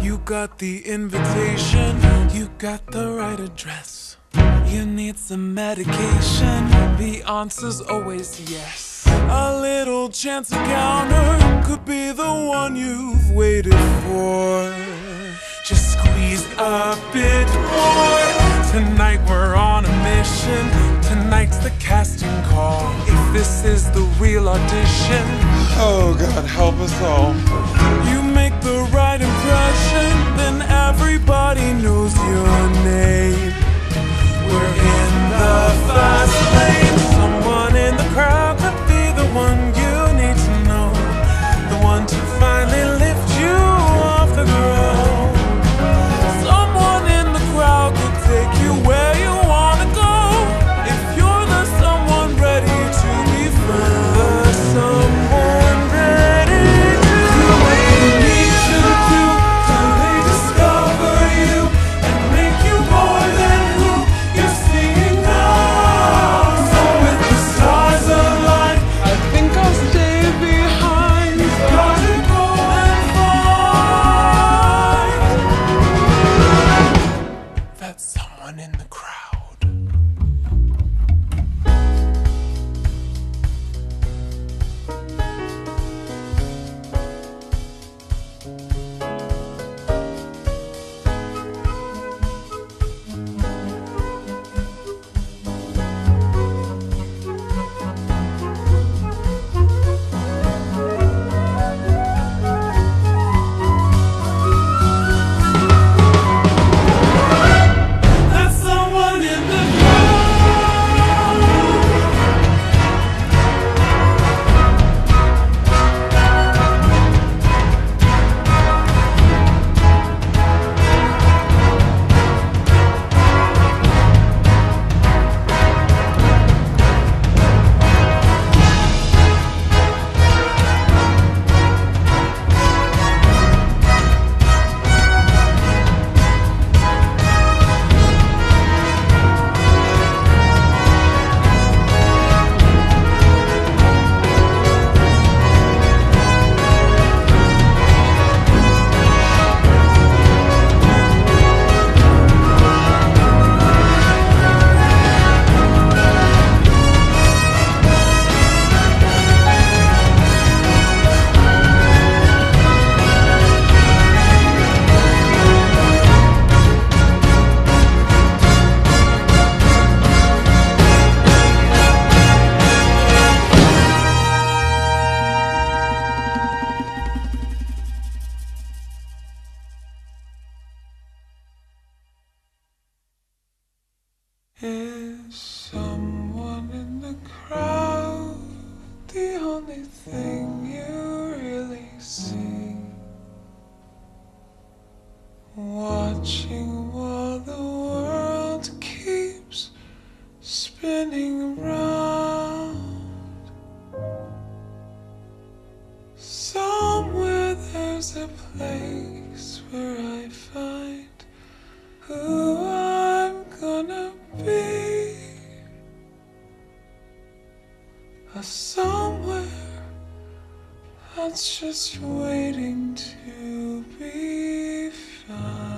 You got the invitation, you got the right address. You need some medication, the answer's always yes. A little chance encounter could be the one you've waited for. Just squeeze a bit more. Tonight we're on a mission. Tonight's the casting call. If this is the real audition, Oh, God, help us all. you make the right impression, everybody knows your name. We're in the fast lane. Is someone in the crowd the only thing you really see? Watching while the world keeps spinning around. It's just waiting to be found.